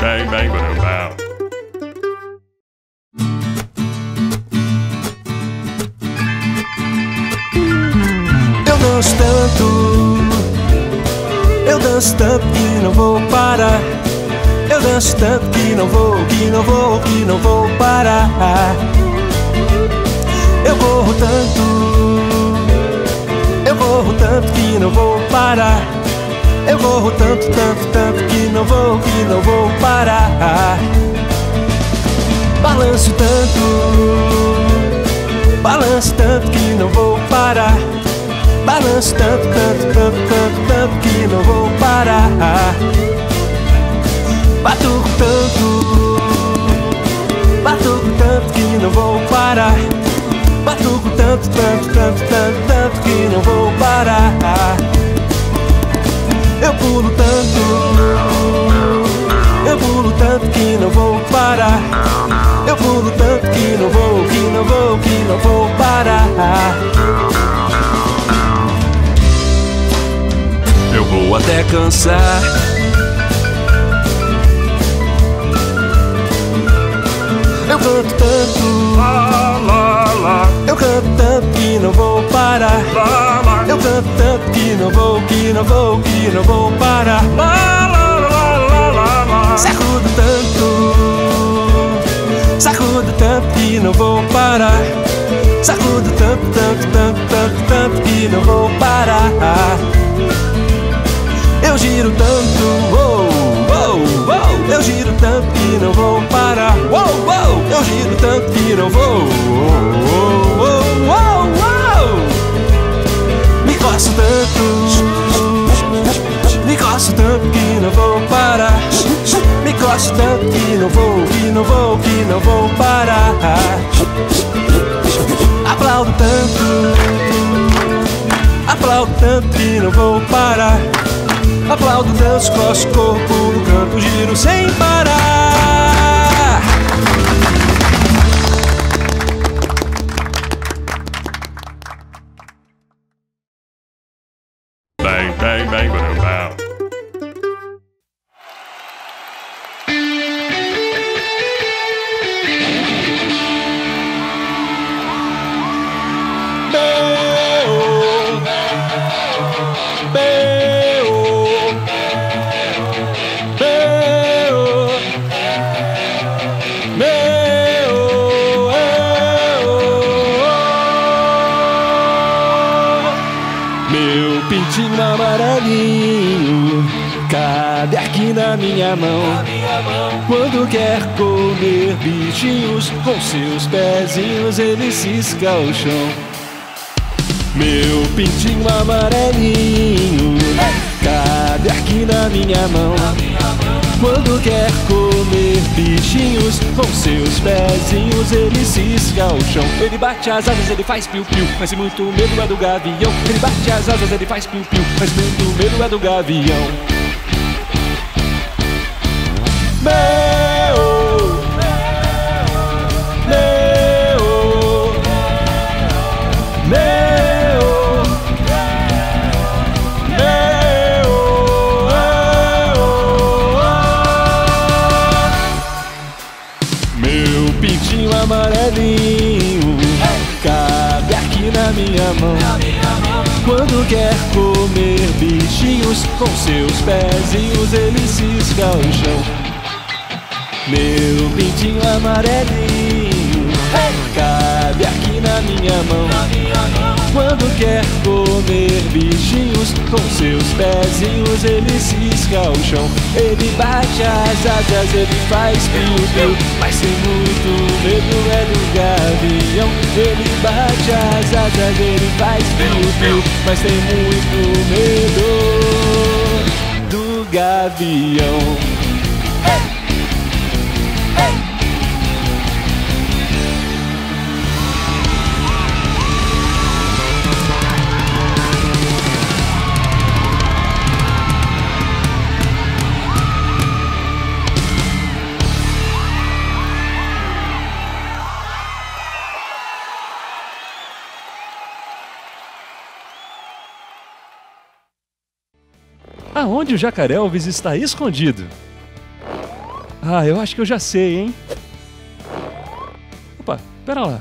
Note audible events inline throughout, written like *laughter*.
bang, bang, bang, bow. Eu danço tanto, eu danço tanto que não vou parar. Eu danço tanto que não vou, que não vou, que não vou parar. Eu corro tanto, eu corro tanto que não vou parar. Eu corro tanto, tanto, tanto que não vou, que não vou parar. Balanço tanto, balanço tanto que não vou parar. Balanço tanto, tanto, tanto, tanto, tanto que não vou parar. Batuco tanto, batuco tanto que não vou parar. Batuco tanto, tanto, tanto, tanto, Eu pulo tanto que não vou, que não vou, que não vou parar. Eu vou até cansar. Eu canto tanto, La, la, la, eu canto tanto que não vou parar. la, la, Eu canto tanto que não vou, que não vou, que não vou parar. la, la, la, la, la, la. Sacudo tanto, tanto que não vou parar. Sacudo tanto, tanto, tanto, tanto, tanto que não vou parar. Eu giro tanto. Eu giro tanto que não vou parar. Eu giro tanto que não vou. Me coço tanto, me coço tanto que não vou parar. Me coço tanto que não vou, que não vou, que não vou parar. Aplaudo tanto, aplaudo tanto que não vou parar. Aplaudo, danço, coço o corpo no campo, giro sem parar. Bang, bang, bang, bang, na minha mão. Quando quer comer bichinhos, com seus pezinhos ele cisca o chão. Meu pintinho amarelinho cabe aqui na minha mão. Quando quer comer bichinhos, com seus pezinhos ele cisca o chão. Ele bate as asas, ele faz piu-piu, mas muito medo é do gavião. Ele bate as asas, ele faz piu-piu, mas muito medo é do gavião. Minha mão. Quando quer comer bichinhos, com seus pezinhos ele cisca o chão. Meu pintinho amarelinho cabe aqui na minha mão. Quando quer comer bichinhos, com seus pezinhos ele cisca o chão. Ele bate as asas, ele faz piu-piu, mas tem muito medo é do gavião. Ele bate as asas, ele faz piu-piu, mas tem muito medo do gavião. Aonde o jacaré Elvis está escondido? Ah, eu acho que eu já sei, hein? Opa, pera lá.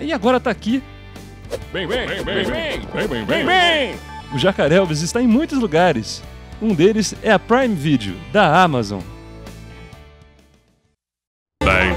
E agora tá aqui. Bem, bem, bem, bem, bem, bem, bem, bem. O Jacaré Elvis está em muitos lugares. Um deles é a Prime Video, da Amazon. Bang.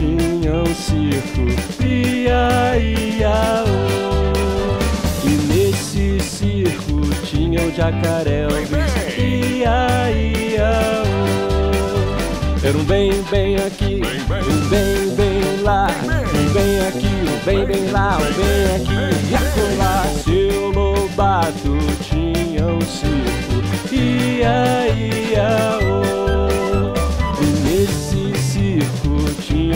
Tinha um circo, ia, ia, oh. E nesse circo tinha o jacaré Elvis, ia, ia, oh. Era um bem, bem aqui, um bem, bem lá, um bem aqui, um bem, bem lá, um bem aqui, e acolá. Seu Lobato tinha um circo, ia, ia, oh.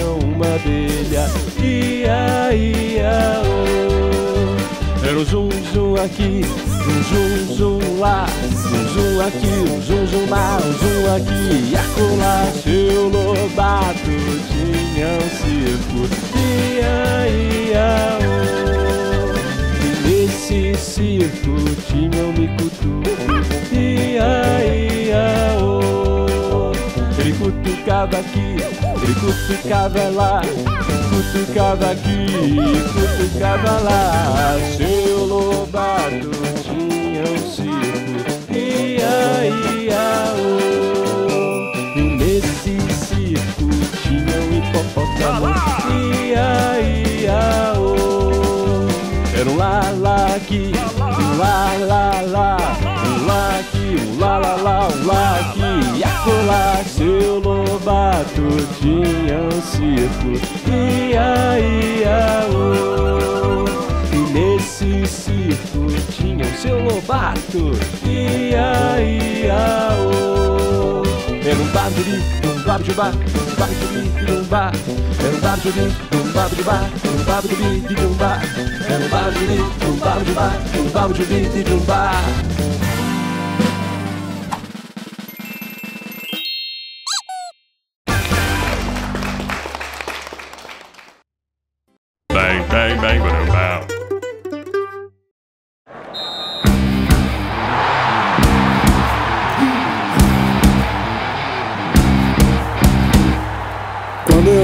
Tinha uma abelha Ia, ia, oh Era um zum, zum aqui Um zum, zum lá Um zum aqui, um zum, zum lá Um zum aqui. E acolá Seu Lobato tinha um circo Ia, ia, oh E nesse circo tinha um micutu Ia, ia, oh cutucava aqui, ele cutucava lá, cutucava aqui, cutucava lá. Seu Lobato tinha um circo, ia, ia, oh. E nesse circo tinha um hipopótamo, ia, ia, oh. Era um lá, lá aqui, um lá, lá, lá, um lá aqui, um lá, lá, lá, um lá aqui. E acolá seu Lobato tinha um circo, ia, ia, oh. E nesse circo tinha o seu Lobato, ia, ia, oh. Era um babiri, um babidubá, um babidubí, um bar. Era um babidubí, um babidubá, um babidubí, um bar. Era um babiri, um babidubá, um babidubí, um bar.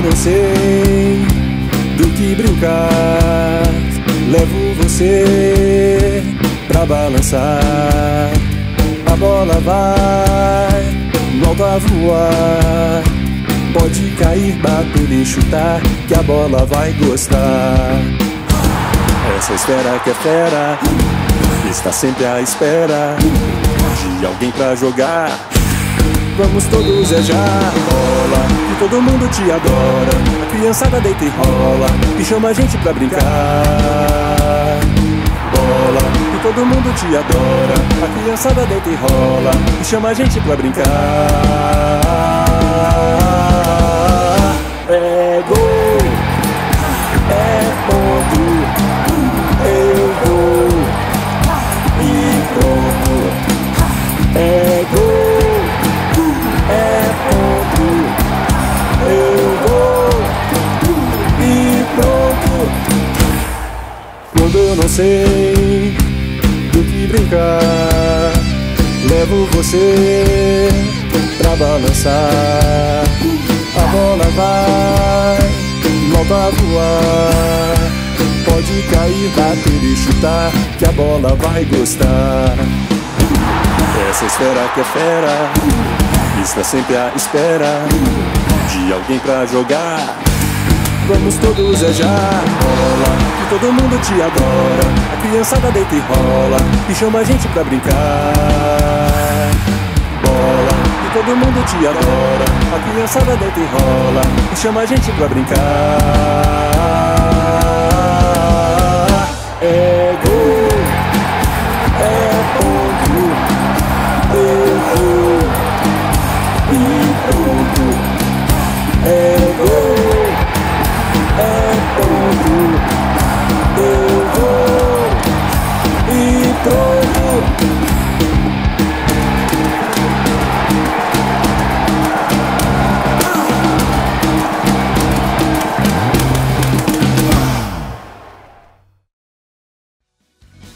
Eu não sei do que brincar, levo você pra balançar. A bola vai alto a voar. Pode cair, bater e chutar, que a bola vai gostar. Essa esfera que é fera está sempre à espera de alguém pra jogar. Vamos todos é já bola E todo mundo te adora. A criançada deita e rola E chama a gente pra brincar. Bola E todo mundo te adora. A criançada deita e rola E chama a gente pra brincar bola vai gostar. Essa esfera que é fera Está sempre à espera De alguém pra jogar. Vamos todos é já bola Que todo mundo te adora. A criançada deita e rola E chama a gente pra brincar. Bola Que todo mundo te adora. A criançada deita e rola E chama a gente pra brincar. É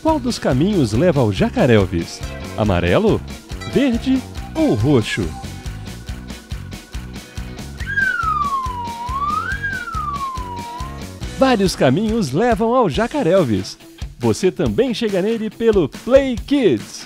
Qual dos caminhos leva ao Jacaré Elvis? Amarelo, verde ou roxo? Vários caminhos levam ao Jacaré Elvis. Você também chega nele pelo Play Kids.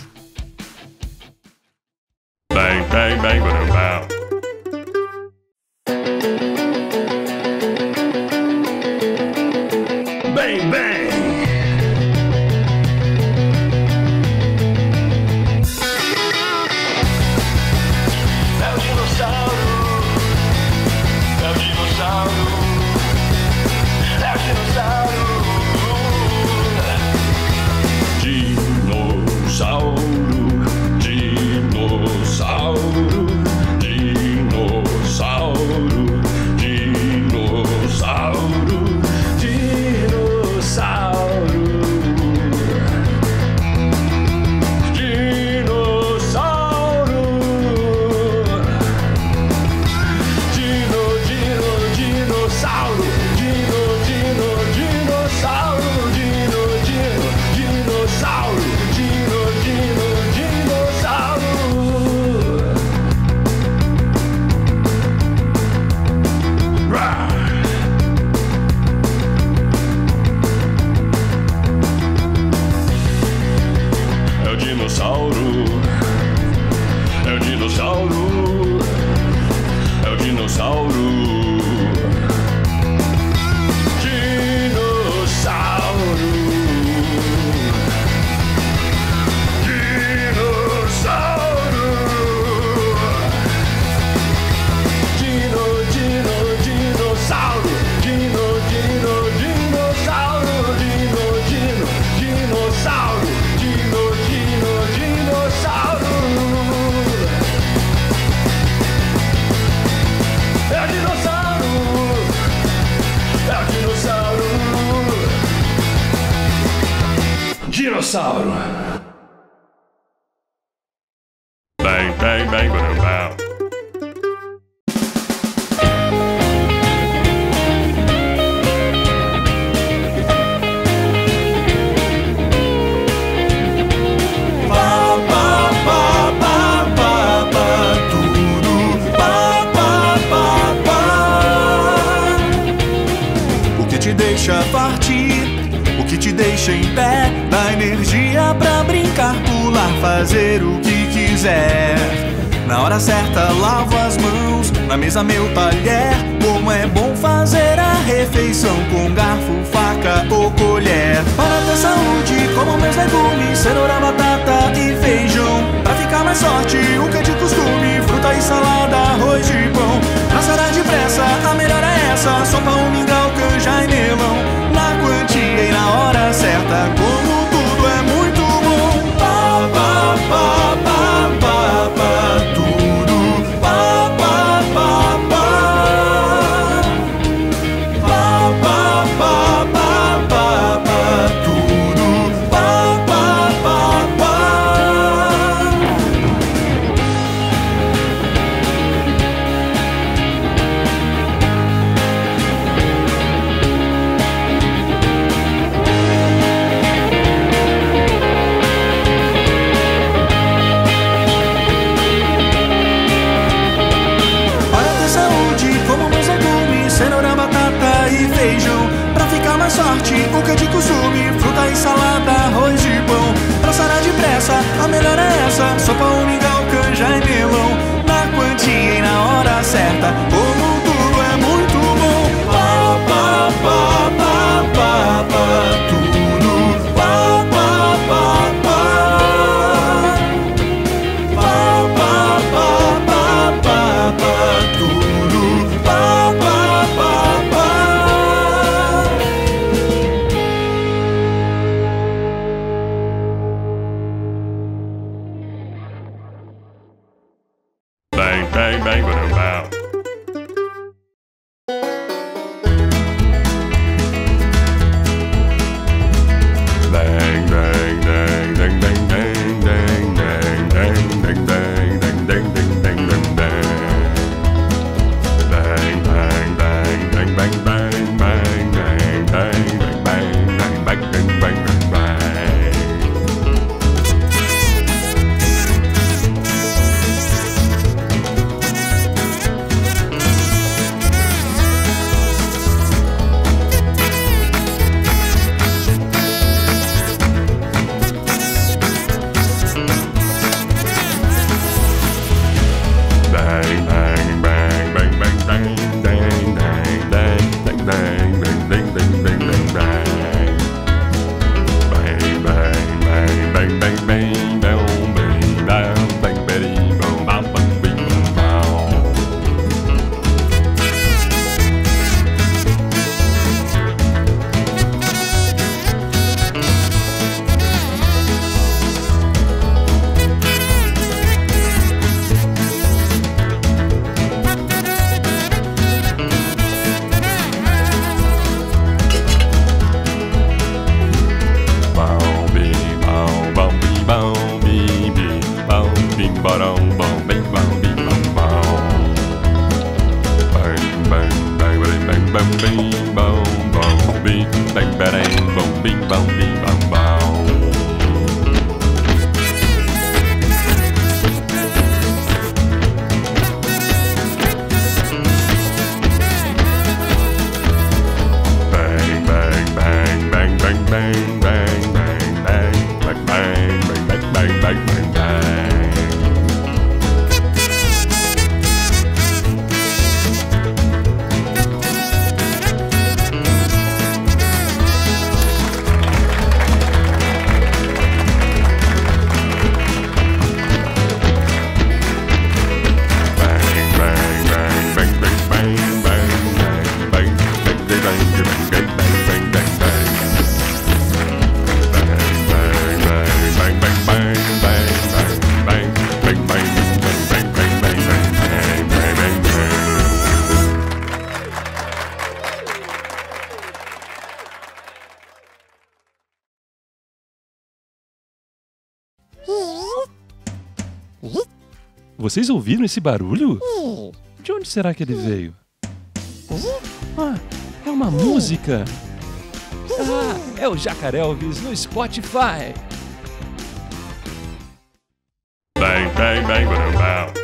dinossauro. quer Para ter saúde, como meus legumes Cenoura, batata e feijão. Pra ficar mais forte, o que é de costume ba-dum, ba vocês ouviram esse barulho? De onde será que ele veio? Ah, é uma música. Ah, é o Jacaré Elvis no Spotify. Bang, bang, bang, ba bow.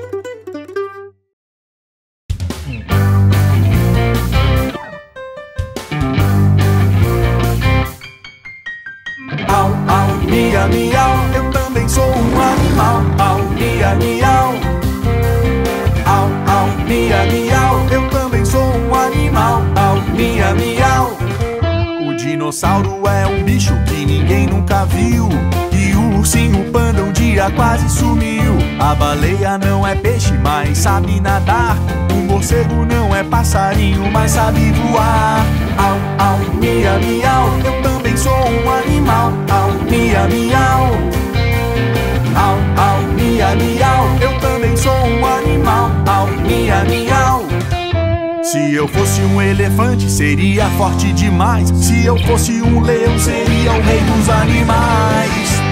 Dinossauro é um bicho que ninguém nunca viu. E o ursinho panda um dia quase sumiu. A baleia não é peixe, mas sabe nadar. O morcego não é passarinho, mas sabe voar. Au, au, mia, miau, eu também sou um animal. Au, mia, miau. Au, au, mia, miau, eu também sou um animal. Au, mia, miau. Se eu fosse um elefante, seria forte demais. Se eu fosse um leão, seria o rei dos animais.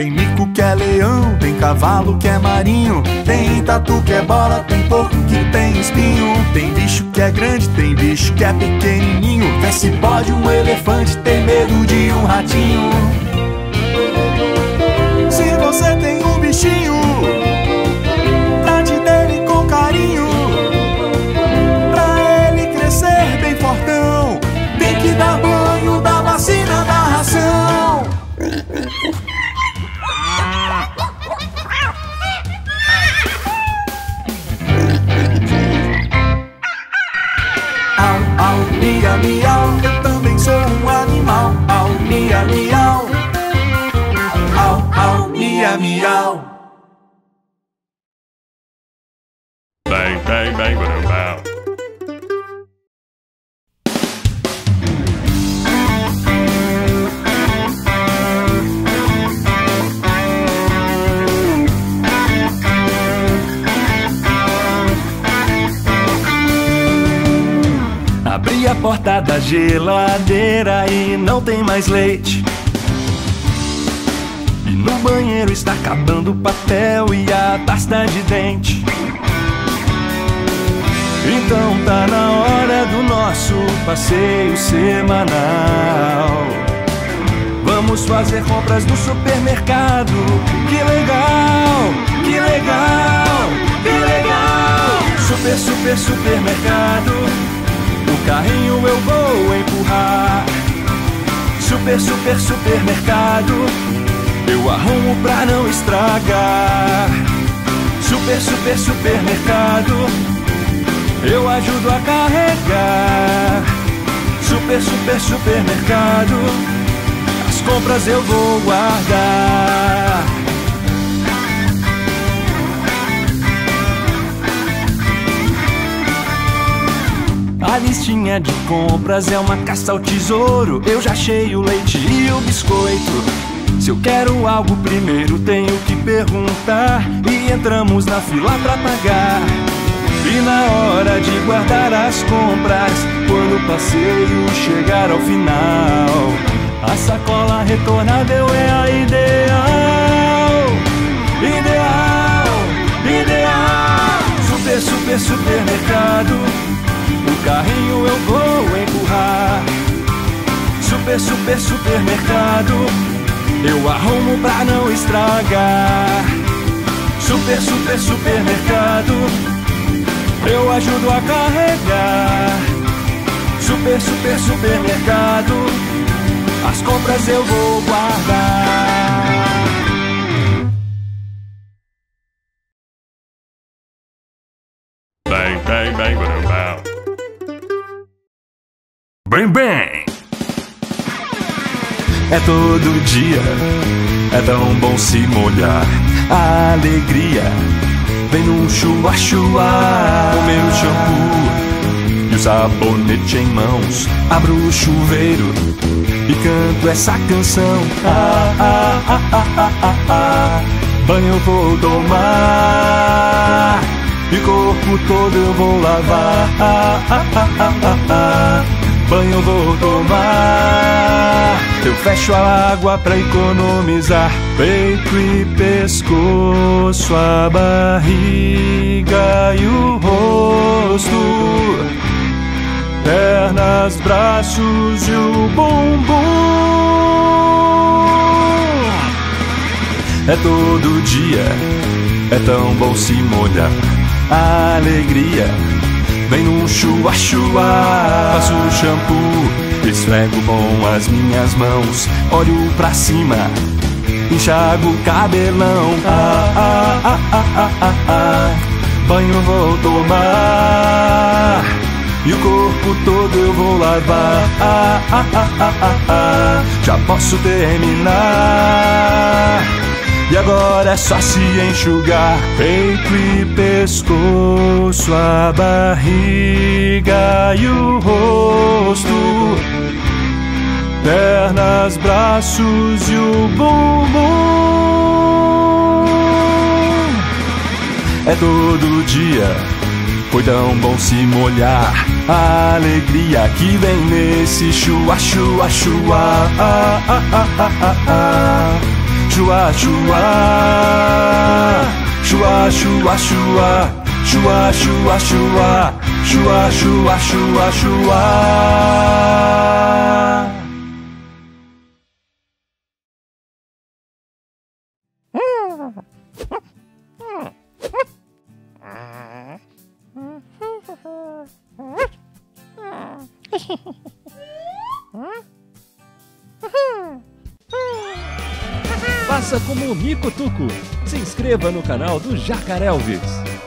Tem mico que é leão, tem cavalo que é marinho, tem tatu que é bola, tem porco que tem espinho, tem bicho que é grande, tem bicho que é pequenininho. Vê se pode um elefante ter medo porta da geladeira e não tem mais leite. E no banheiro está acabando o papel e a pasta de dente. Então tá na hora do nosso passeio semanal. Vamos fazer compras no supermercado. Que legal, que legal, que legal. Super, super, supermercado. Carrinho eu vou empurrar. Super, super, supermercado. Eu arrumo pra não estragar. Super, super, supermercado. Eu ajudo a carregar. Super, super, supermercado. As compras eu vou guardar. A listinha de compras é uma caça ao tesouro. Eu já achei o leite e o biscoito. Se eu quero algo primeiro, tenho que perguntar. E entramos na fila pra pagar. E na hora de guardar as compras, quando o passeio chegar ao final, a sacola retornável é a ideal. Super, super, supermercado. Eu arrumo pra não estragar. Super, super, supermercado. Eu ajudo a carregar. Super, super, supermercado. As compras eu vou guardar. Bang, bang, bang, ba bow. Bem, bem. É todo dia, é tão bom se molhar. A alegria vem num. Comer o shampoo e o sabonete em mãos, abro o chuveiro e canto essa canção. Ah, ah, ah, ah, ah, ah, ah. Banho vou tomar e o corpo todo eu vou lavar. Ah, ah, ah, ah, ah, ah. Banho vou tomar. Eu fecho a água pra economizar peito e pescoço, a barriga e o rosto, pernas, braços e o bumbum. É todo dia, é tão bom se molhar. A alegria vem num chua-chua. Passo o shampoo, esfrego com as minhas mãos. Olho pra cima, enxago o cabelão. Ah, ah, ah, ah, ah, ah, ah. Banho vou tomar. E o corpo todo eu vou lavar. Ah, ah, ah, ah, ah, ah. Já posso terminar. E agora é só se enxugar peito e pescoço, a barriga e o rosto, pernas, braços e o bumbum. É todo dia, foi tão bom se molhar. A alegria que vem nesse chua, chua, chua. Ah, ah, ah, Shua, shua. Shua, shua, shua. Shua, shua, shua. Shua, shua, shua, shua. Hehehe *laughs* como o Mico Tuco. Se inscreva no canal do Jacaré Elvis.